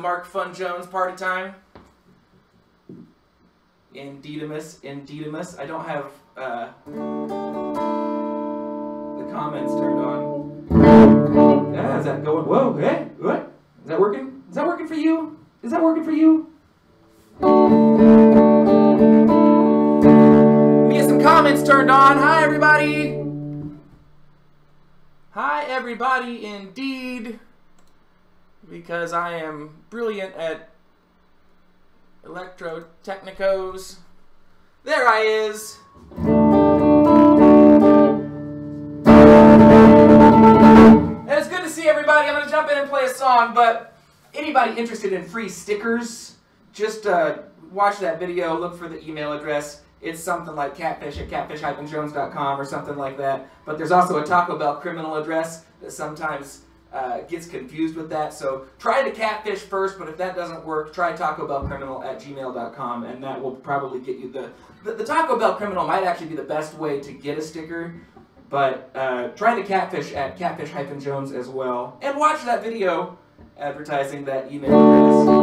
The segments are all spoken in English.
Mark Fun Jones party time? Indeedimus, Indeedimus. I don't have uh, the comments turned on. Yeah, is that going? Whoa, hey, what? Is that working? Is that working for you? Is that working for you? Let me get some comments turned on. Hi, everybody. Hi, everybody, indeed. Because I am brilliant at electrotechnicos. There I is. And it's good to see everybody. I'm going to jump in and play a song, but anybody interested in free stickers, just uh, watch that video, look for the email address. It's something like catfish at catfish-jones.com or something like that. But there's also a Taco Bell criminal address that sometimes uh, gets confused with that. So try the catfish first, but if that doesn't work, try Taco Bell Criminal at gmail.com, and that will probably get you the, the, the Taco Bell Criminal might actually be the best way to get a sticker, but uh, try the catfish at catfish-jones as well, and watch that video advertising that email address.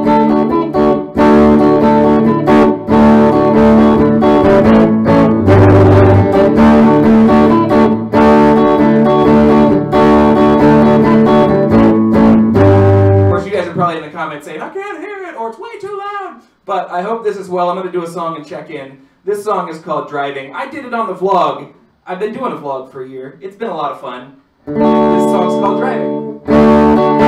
The saying, I can't hear it, or it's way too loud. But I hope this is well. I'm going to do a song and check in. This song is called Driving. I did it on the vlog. I've been doing a vlog for a year. It's been a lot of fun. This song's called. Driving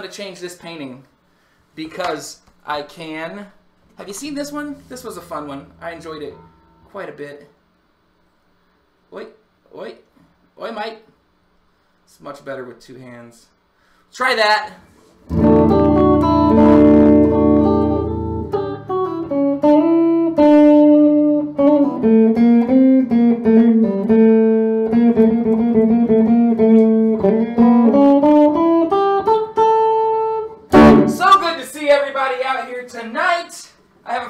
going to change this painting because I can. Have you seen this one? This was a fun one. I enjoyed it quite a bit. Oi, oi, oi, Mike. It's much better with two hands. Try that.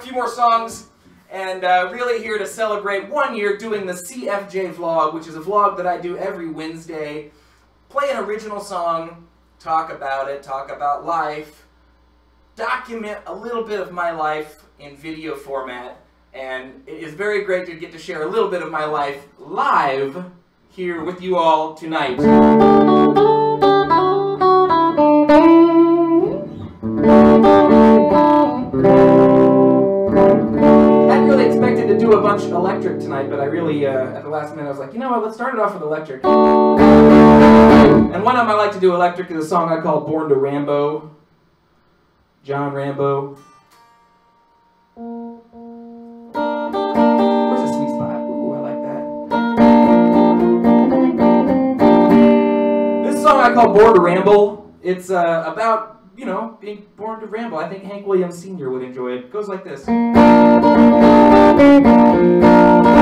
A few more songs and uh, really here to celebrate one year doing the CFJ vlog, which is a vlog that I do every Wednesday. Play an original song, talk about it, talk about life, document a little bit of my life in video format, and it is very great to get to share a little bit of my life live here with you all tonight. Bunch electric tonight, but I really, uh, at the last minute, I was like, you know what, let's start it off with electric. And one of them I like to do electric is a song I call Born to Rambo. John Rambo. Where's sweet spot? Ooh, I like that. This song I call Born to Ramble. It's uh, about, you know, being born to ramble. I think Hank Williams Sr. would enjoy it. It goes like this. Thank you.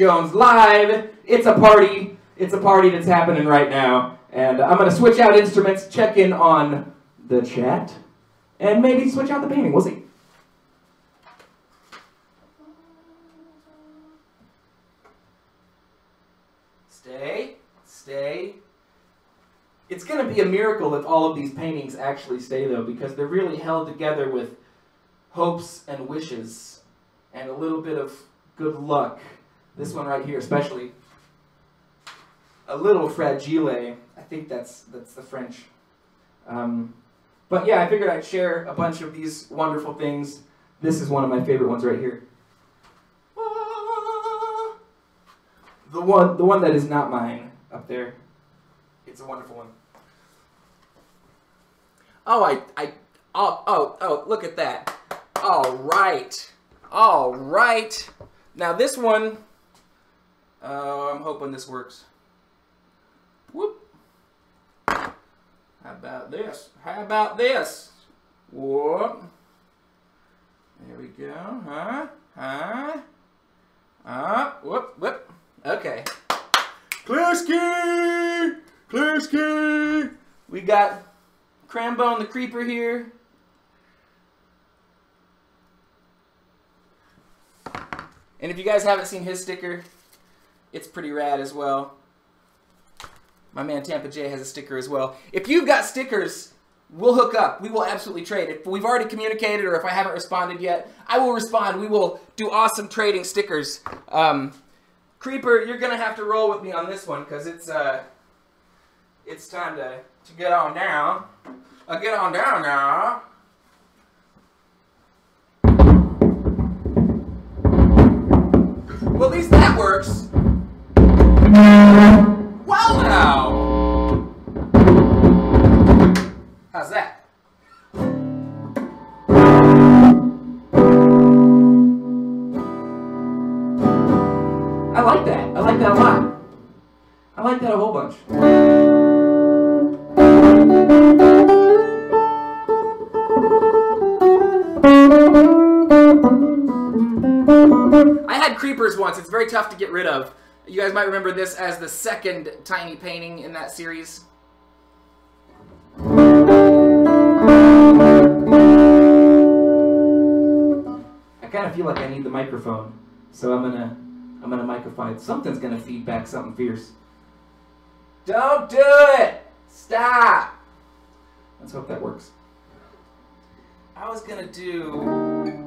Jones Live. It's a party. It's a party that's happening right now. And I'm going to switch out instruments, check in on the chat, and maybe switch out the painting. We'll see. Stay, stay. It's going to be a miracle if all of these paintings actually stay, though, because they're really held together with hopes and wishes and a little bit of good luck. This one right here, especially. A little fragile. I think that's that's the French. Um, but yeah, I figured I'd share a bunch of these wonderful things. This is one of my favorite ones right here. The one, the one that is not mine up there. It's a wonderful one. Oh, I, I, oh, oh, oh, look at that. All right. All right. Now this one, uh, I'm hoping this works. Whoop. How about this? How about this? Whoop. There we go. Huh? Huh? Uh, whoop, whoop. Okay. Clear ski! We got Crambone the Creeper here. And if you guys haven't seen his sticker, it's pretty rad as well. My man Tampa J has a sticker as well. If you've got stickers, we'll hook up. We will absolutely trade. If we've already communicated or if I haven't responded yet, I will respond. We will do awesome trading stickers. Um, Creeper, you're going to have to roll with me on this one because it's uh, it's time to, to get on down. Uh, get on down now. Well, at least that works. Well now. How's that? I like that. I like that a lot. I like that a whole bunch. I had creepers once. It's very tough to get rid of. You guys might remember this as the second tiny painting in that series. I kind of feel like I need the microphone, so I'm gonna I'm gonna microphone. Something's gonna feedback something fierce. Don't do it! Stop! Let's hope that works. I was gonna do.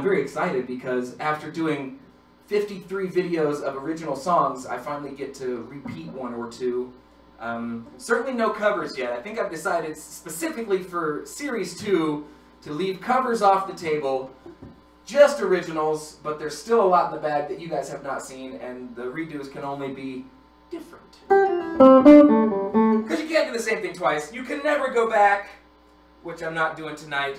I'm very excited because after doing 53 videos of original songs, I finally get to repeat one or two. Um, certainly no covers yet. I think I've decided specifically for Series 2 to leave covers off the table, just originals, but there's still a lot in the bag that you guys have not seen, and the redos can only be different. Because you can't do the same thing twice. You can never go back, which I'm not doing tonight.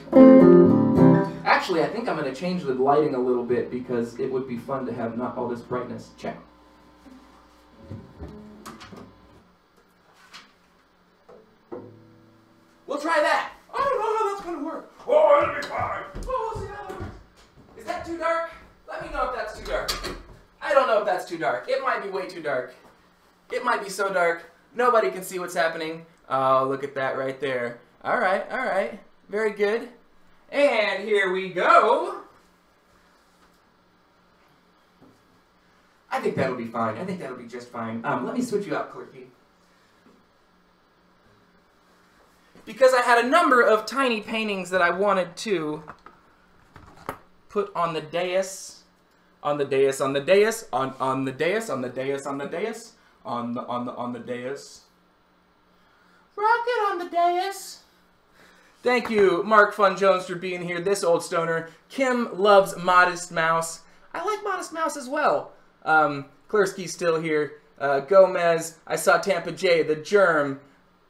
Actually, I think I'm going to change the lighting a little bit because it would be fun to have not all this brightness. Check. We'll try that. I don't know how that's going to work. Oh, it'll be fine. Oh, we'll see how that works. Is that too dark? Let me know if that's too dark. I don't know if that's too dark. It might be way too dark. It might be so dark, nobody can see what's happening. Oh, look at that right there. All right, all right. Very good. And here we go. I think that'll be fine. I think that'll be just fine. Um, let me switch you out, Clicky. Because I had a number of tiny paintings that I wanted to put on the dais, on the dais, on the dais, on, on the dais, on the dais, on the dais, on the, on the, on the dais. Rocket on the dais. Thank you, Mark Fun Jones, for being here. This old stoner. Kim loves Modest Mouse. I like Modest Mouse as well. Um, Klersky's still here. Uh, Gomez. I saw Tampa J. The Germ.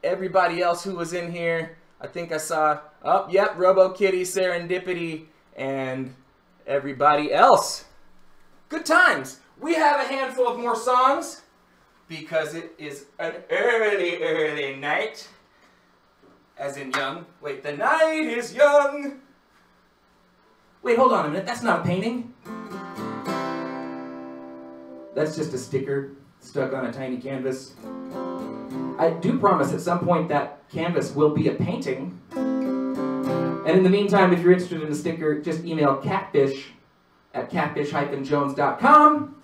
Everybody else who was in here. I think I saw. Oh, yep. Robo Kitty, Serendipity, and everybody else. Good times. We have a handful of more songs because it is an early, early night. As in young. Wait, the night is young. Wait, hold on a minute. That's not a painting. That's just a sticker stuck on a tiny canvas. I do promise at some point that canvas will be a painting. And in the meantime, if you're interested in the sticker, just email catfish at catfish-jones.com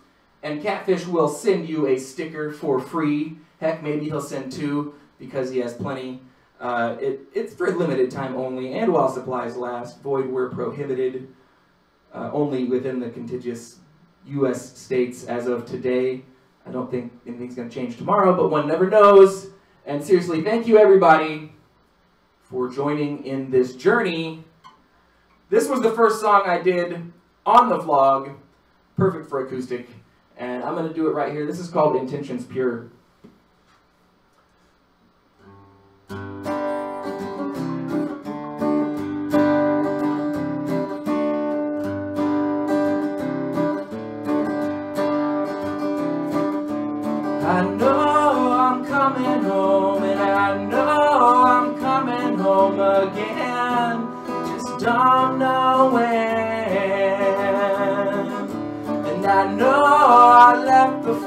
and Catfish will send you a sticker for free. Heck, maybe he'll send two because he has plenty. Uh, it, it's for limited time only, and while supplies last. Void were prohibited uh, only within the contiguous U.S. states as of today. I don't think anything's going to change tomorrow, but one never knows. And seriously, thank you everybody for joining in this journey. This was the first song I did on the vlog, perfect for acoustic. And I'm going to do it right here. This is called Intentions Pure.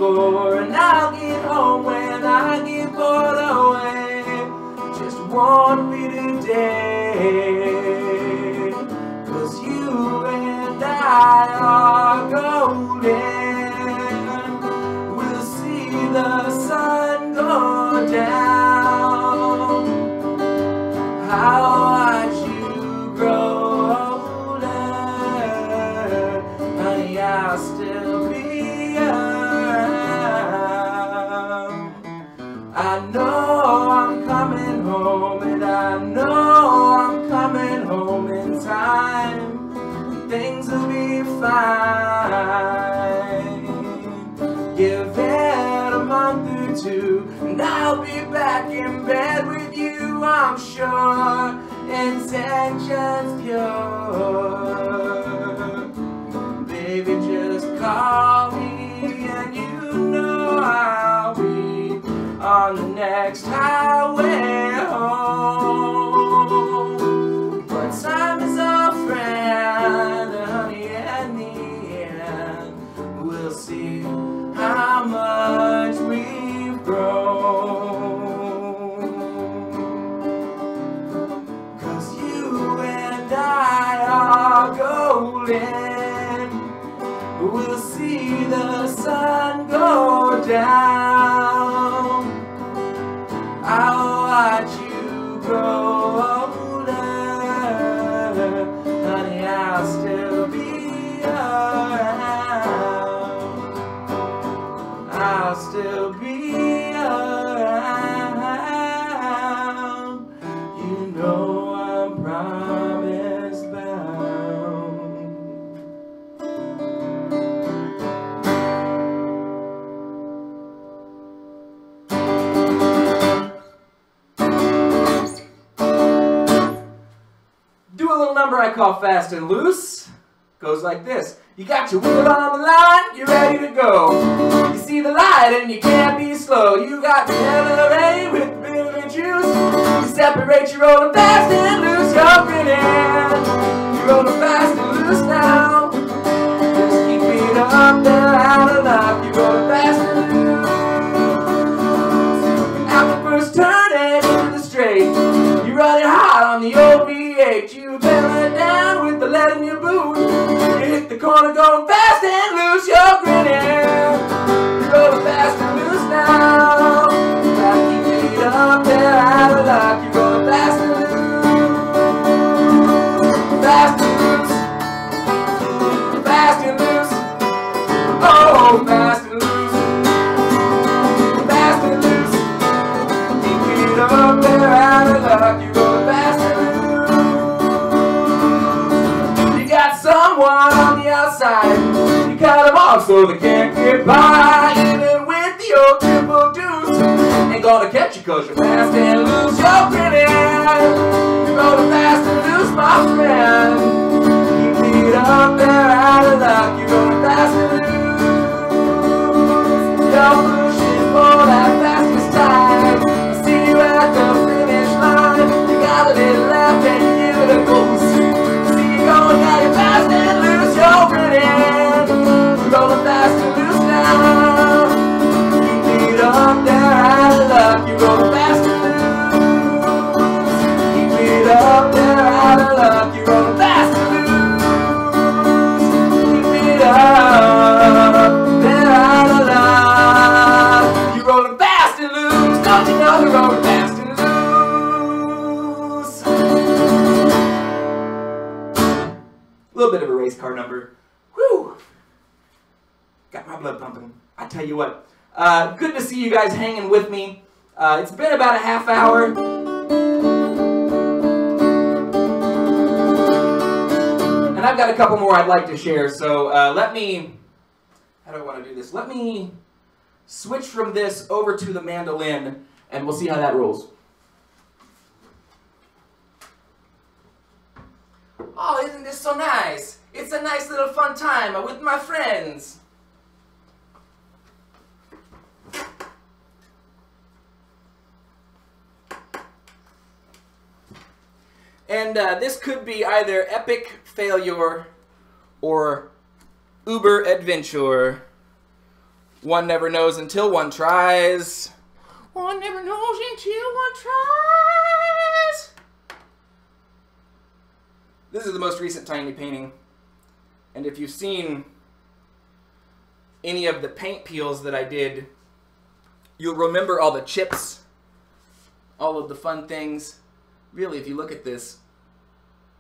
Left and I'll get home when I get bored away Just won't be today fine Give it a month or two And I'll be back in bed with you, I'm sure. Intentions pure. Baby, just call me and you know I'll be on the next highway home. open, we'll see the sun go down. I'll watch you go. Call Fast and Loose goes like this. You got your wheel on the line, you're ready to go. You see the light and you can't be slow. You got the LRA with a bit of juice. You separate, you're rolling fast and loose, you're grinning. You're rolling fast corner going off they can't get by. Even with old triple deuce. Ain't gonna catch you cause you're fast and loose. You're grinning. You're rolling fast and loose, my friend. Keep it up there, out of luck. You're rolling fast and loose. You're pushing for that fastest time. I see you at the finish line. You got a little left and you give it a boost. See you going, got you fast and. Luck. You're rolling fast. Keep it up there, out of luck. Rolling fast. Keep it up there, out of luck. You're rolling fast and loose. Don't you know you're rolling fast and loose? A little bit of a race car number. Whew. Got my blood pumping. I tell you what. Uh, good to see you guys hanging with me. Uh, it's been about a half hour. And I've got a couple more I'd like to share. So uh, let me. How do I want to do this? Let me switch from this over to the mandolin and we'll see how that rolls. Oh, isn't this so nice? It's a nice little fun time with my friends. And uh, this could be either epic failure or uber adventure. One never knows until one tries. One never knows until one tries. This is the most recent tiny painting. And if you've seen any of the paint peels that I did, you'll remember all the chips, all of the fun things. Really, if you look at this,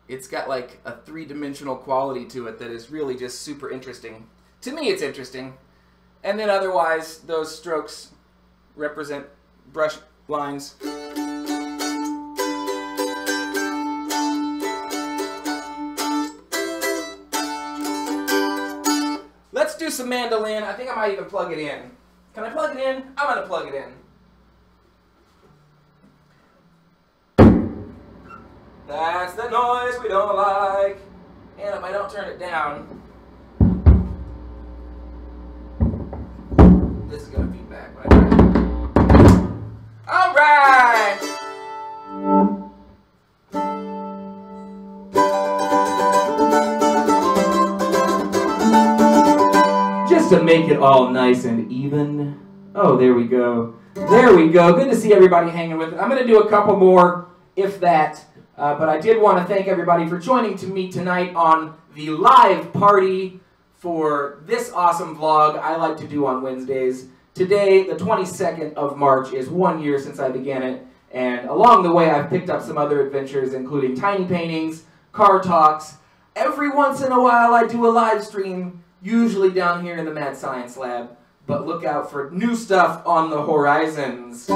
it's got like a three-dimensional quality to it that is really just super interesting. To me, it's interesting. And then otherwise, those strokes represent brush lines. Let's do some mandolin. I think I might even plug it in. Can I plug it in? I'm gonna plug it in. That's the noise we don't like. And if I don't turn it down, this is gonna feedback. Right? All right. Just to make it all nice and even. Oh, there we go. There we go. Good to see everybody hanging with it. I'm going to do a couple more, if that. Uh, but I did want to thank everybody for joining to me tonight on the live party for this awesome vlog I like to do on Wednesdays. Today, the 22nd of March, is one year since I began it, and along the way I've picked up some other adventures, including tiny paintings, car talks. Every once in a while I do a live stream, usually down here in the Mad Science Lab, but look out for new stuff on the horizons.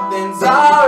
something's up.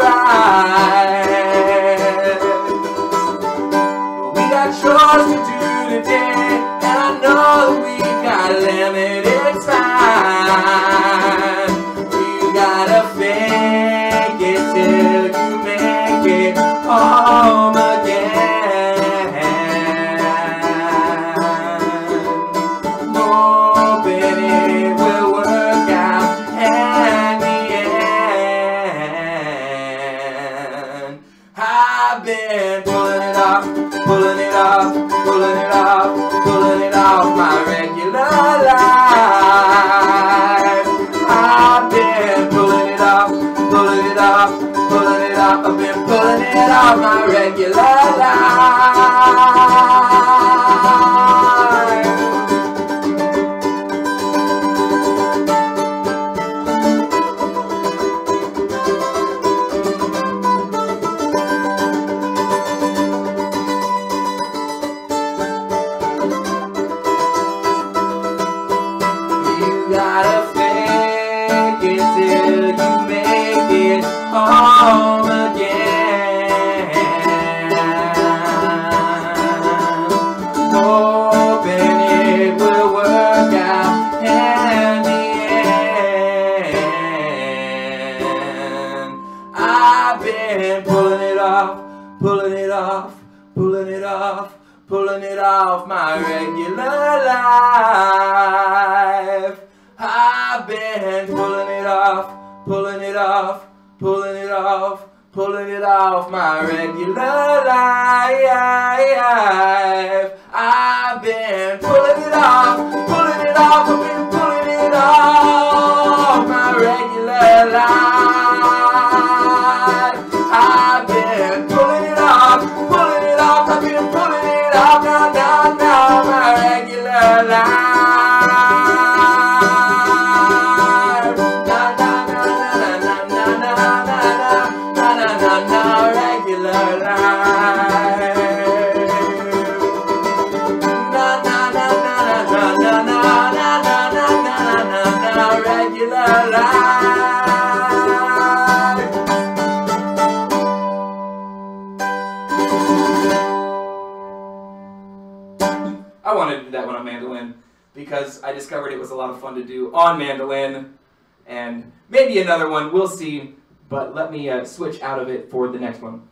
Pulling it off, pulling it off, pulling it off my regular life. I've been pulling it off, pulling it off, pulling it off, pulling it off my regular life. I've been pulling it off, pulling it off, I've been pulling it off my regular life. Lot of fun to do on mandolin, and maybe another one. We'll see. But let me uh, switch out of it for the next one.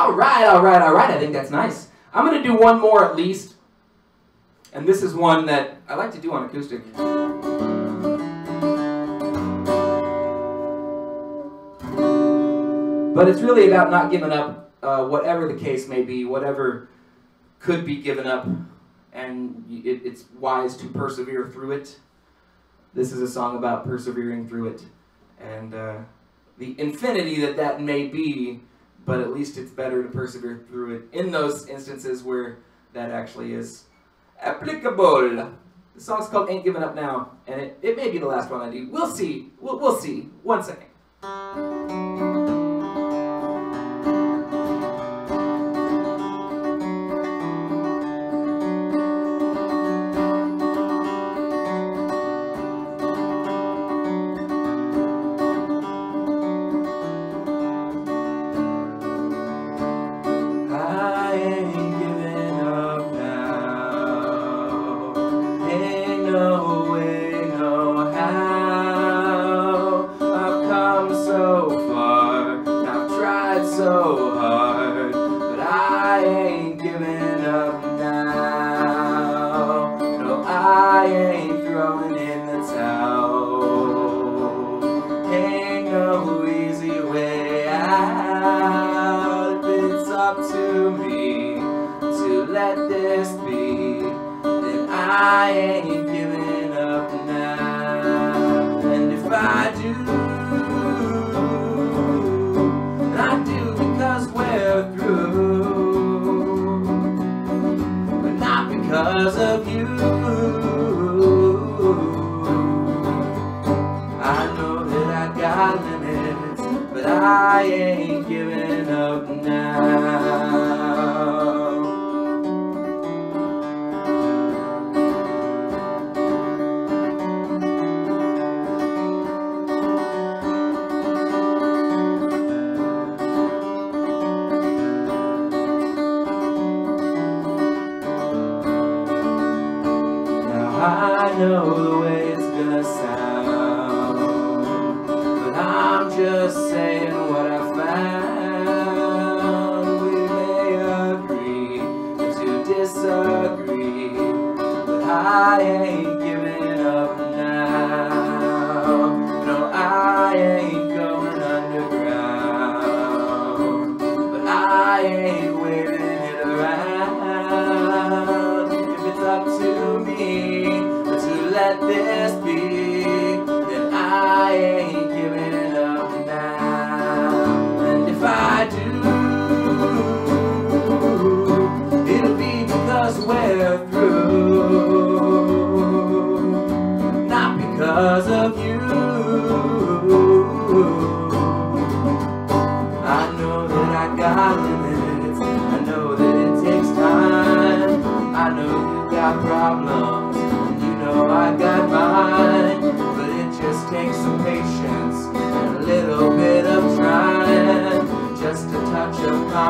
All right, all right, all right. I think that's nice. I'm going to do one more at least. And this is one that I like to do on acoustic. But it's really about not giving up, uh, whatever the case may be, whatever could be given up, and it, it's wise to persevere through it. This is a song about persevering through it, and uh, the infinity that that may be, but at least it's better to persevere through it in those instances where that actually is. applicable. The song's called Ain't Giving Up Now, and it, it may be the last one I do. We'll see. We'll, we'll see. One second.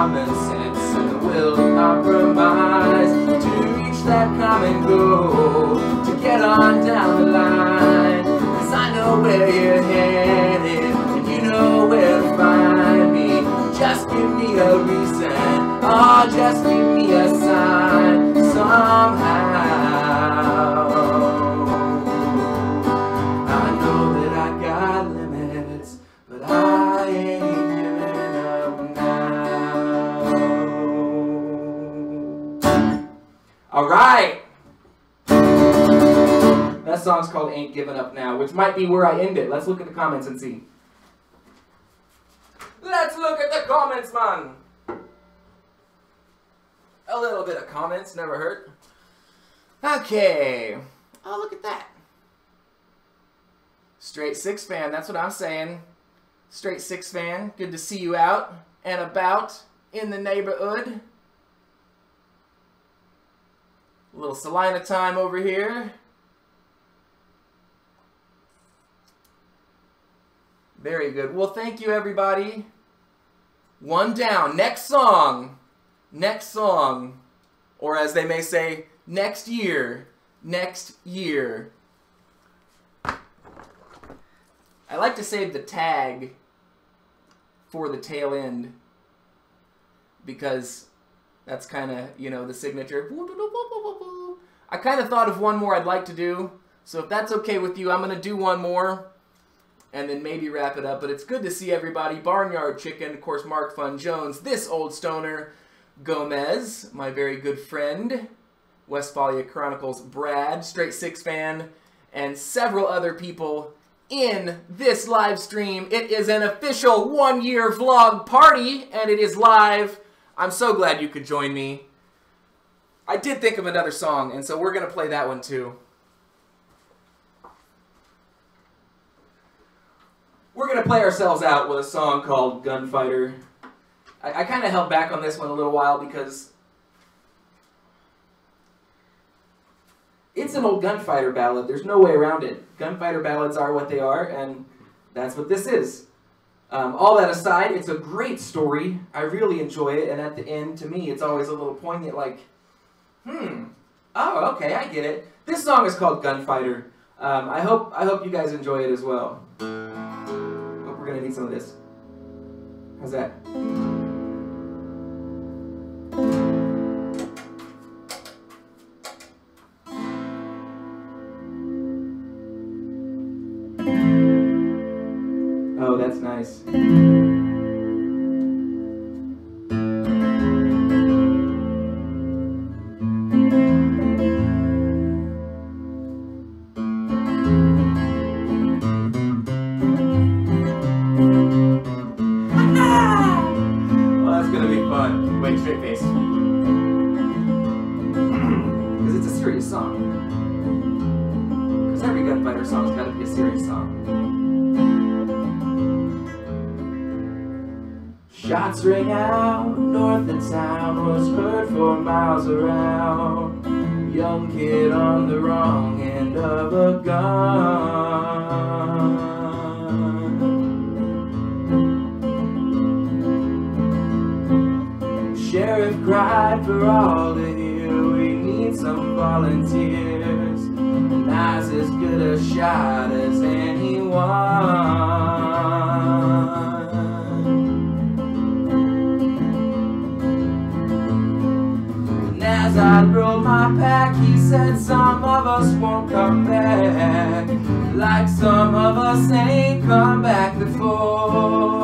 Common sense and the will compromise to reach that common goal. To get on down the line. Cause I know where you're headed, and you know where to find me. Just give me a reason, oh, just give might be where I end it. Let's look at the comments and see. Let's look at the comments, man. A little bit of comments never hurt. Okay. Oh, look at that. Straight six fan, that's what I'm saying. Straight six fan, good to see you out and about in the neighborhood. A little Salina time over here. Very good. Well, thank you, everybody. One down. Next song. Next song. Or as they may say, next year. Next year. I like to save the tag for the tail end because that's kind of, you know, the signature. I kind of thought of one more I'd like to do. So if that's okay with you, I'm going to do one more and then maybe wrap it up. But it's good to see everybody. Barnyard Chicken, of course, Mark Fun Jones, this old stoner, Gomez, my very good friend, Westphalia Chronicles, Brad, Straight Six fan, and several other people in this live stream. It is an official one year vlog party, and it is live. I'm so glad you could join me. I did think of another song, and so we're gonna play that one too. We're gonna play ourselves out with a song called Gunfighter. I, I kind of held back on this one a little while because it's an old gunfighter ballad. There's no way around it. Gunfighter ballads are what they are, and that's what this is. Um, all that aside, it's a great story. I really enjoy it, and at the end, to me, it's always a little poignant, like, hmm, oh, okay, I get it. This song is called Gunfighter. Um, I hope I hope you guys enjoy it as well. We're gonna need some of this. How's that? Some of us ain't come back before.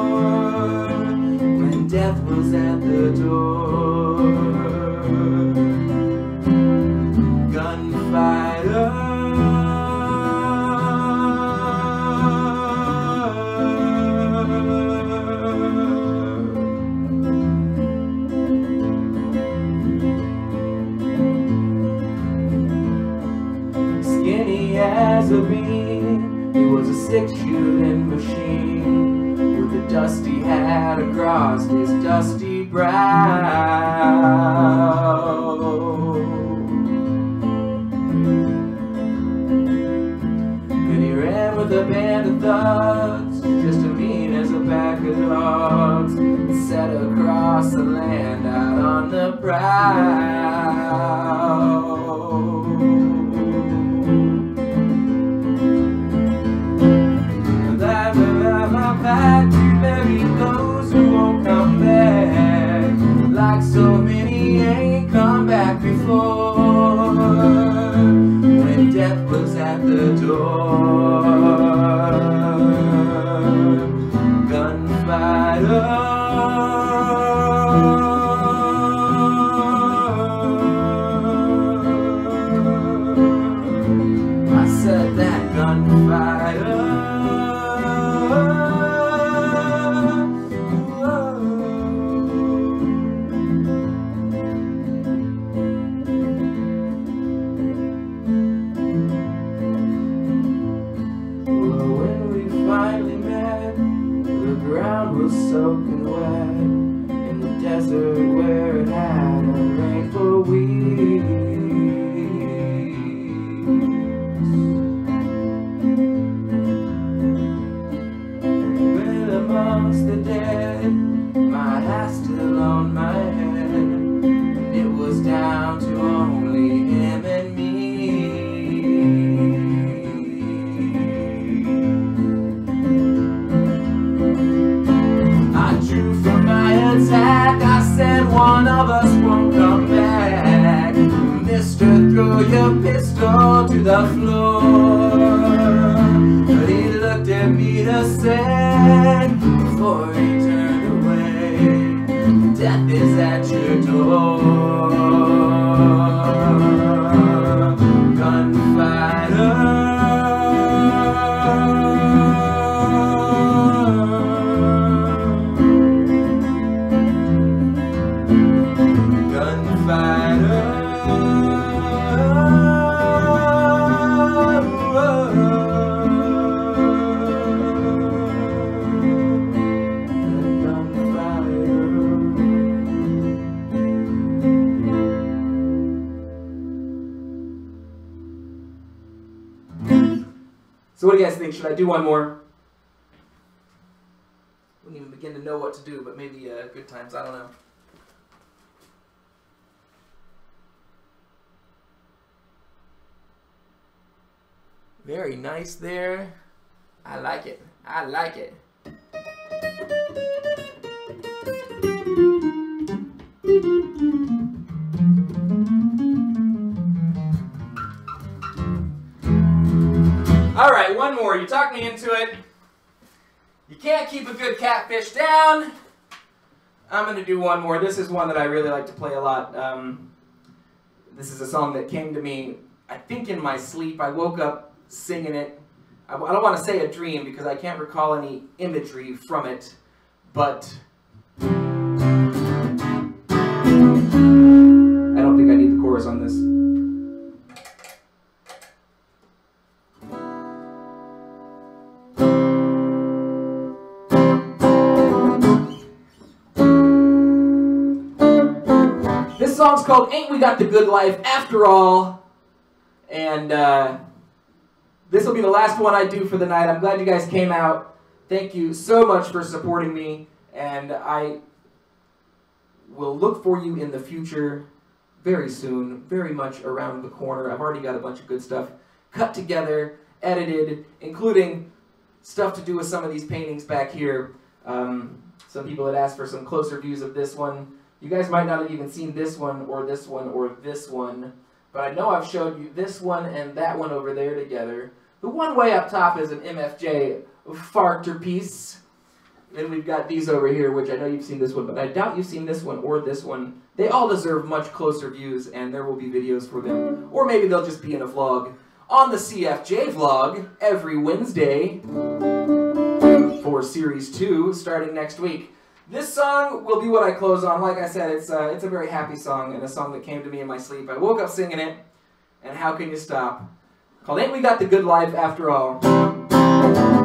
Dusty hat across his dusty brow. And he ran with a band of thugs, just as mean as a pack of dogs, set across the land out on the prowl. Should I do one more? Wouldn't even begin to know what to do, but maybe uh, good times. I don't know. Very nice there. I like it. I like it. All right, one more. You talked me into it. You can't keep a good catfish down. I'm going to do one more. This is one that I really like to play a lot. Um, this is a song that came to me, I think, in my sleep. I woke up singing it. I, I don't want to say a dream because I can't recall any imagery from it, but I don't think I need the chorus on this. Called Ain't We Got the Good Life After All. And uh, this will be the last one I do for the night. I'm glad you guys came out. Thank you so much for supporting me. And I will look for you in the future very soon, very much around the corner. I've already got a bunch of good stuff cut together, edited, including stuff to do with some of these paintings back here. Um, some people had asked for some closer views of this one. You guys might not have even seen this one, or this one, or this one, but I know I've showed you this one and that one over there together. The one way up top is an MFJ Farter piece. Then we've got these over here, which I know you've seen this one, but I doubt you've seen this one or this one. They all deserve much closer views, and there will be videos for them. Or maybe they'll just be in a vlog on the CFJ vlog every Wednesday for Series 2, starting next week. This song will be what I close on. Like I said, it's, uh, it's a very happy song, and a song that came to me in my sleep. I woke up singing it, and how can you stop? Called Ain't We Got the Good Life After All.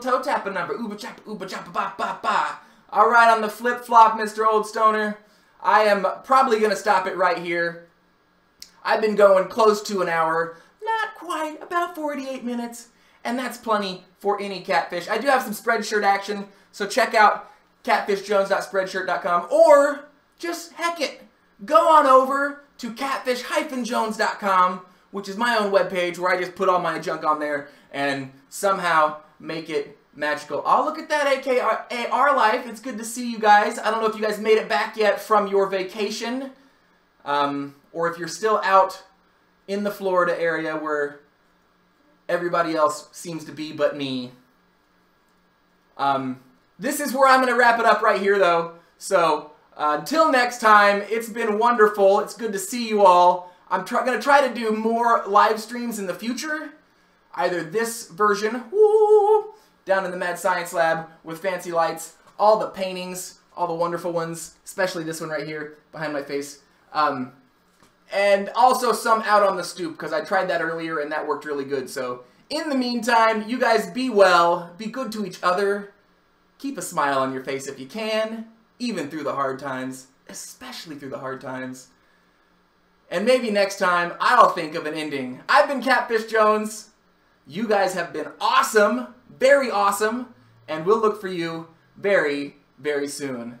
Toe tapping number. Ooba chappa, ooba chappa, ba ba ba. All right, on the flip flop, Mr. Old Stoner. I am probably going to stop it right here. I've been going close to an hour. Not quite, about 48 minutes. And that's plenty for any catfish. I do have some Spreadshirt action, so check out catfishjones.spreadshirt.com or just heck it, go on over to catfish-jones.com, which is my own webpage where I just put all my junk on there and somehow make it magical. Oh, look at that AKR life. It's good to see you guys. I don't know if you guys made it back yet from your vacation um, or if you're still out in the Florida area where everybody else seems to be but me. Um, this is where I'm going to wrap it up right here, though. So uh, until next time, it's been wonderful. It's good to see you all. I'm going to try to do more live streams in the future. Either this version, woo, down in the Mad Science Lab with fancy lights, all the paintings, all the wonderful ones, especially this one right here behind my face. Um, and also some out on the stoop because I tried that earlier and that worked really good. So in the meantime, you guys be well, be good to each other, keep a smile on your face if you can, even through the hard times, especially through the hard times. And maybe next time I'll think of an ending. I've been Catfish Jones. You guys have been awesome, very awesome, and we'll look for you very, very soon.